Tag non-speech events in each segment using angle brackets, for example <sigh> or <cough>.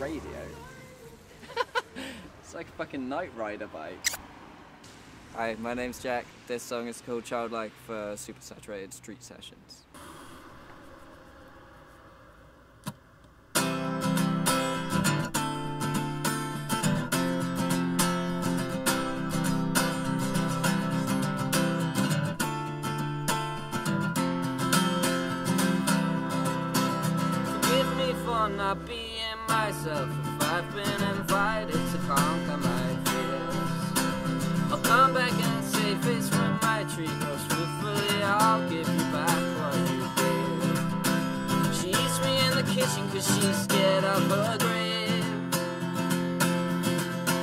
radio. it's like a fucking Knight Rider bike. Hi, my name's Jack. This song is called Childlike for Supersaturated Street Sessions. Forgive me for not being myself if I've been invited to conquer my fears. I'll come back and save face when my tree grows truthfully. I'll give you back what you gave. She eats me in the kitchen cause she's scared of her grave.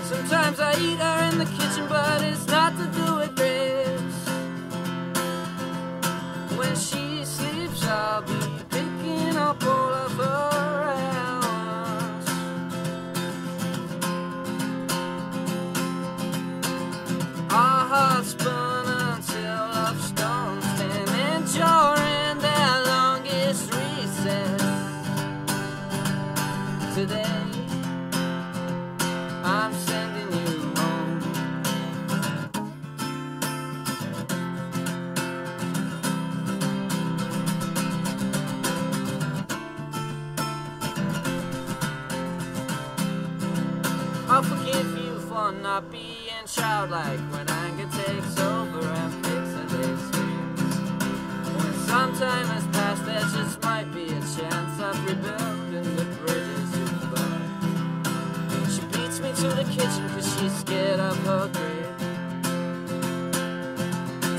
Sometimes I eat her in the kitchen, but it's Today, I'm sending you home. I'll forgive you for not being childlike when anger takes over and pixelate screams. When some time has passed, there just might be a chance of rebuilding kitchen cause she's scared of her grave.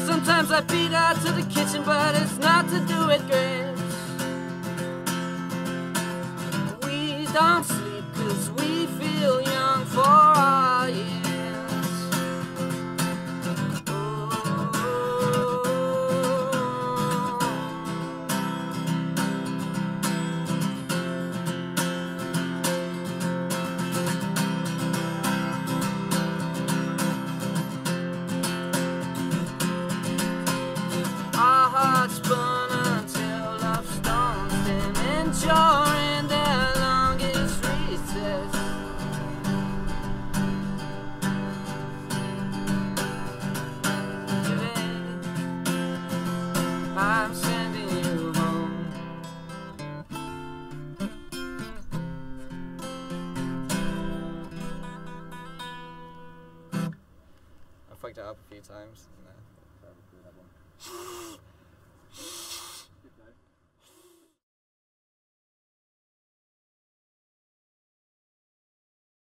Sometimes I beat her to the kitchen, but it's not to do it, graves. We don't sleep cause we feel during the longest recess. Today, I'm sending you home. I fucked it up a few times. And, uh, <laughs>